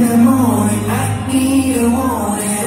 the morning, I need a warning.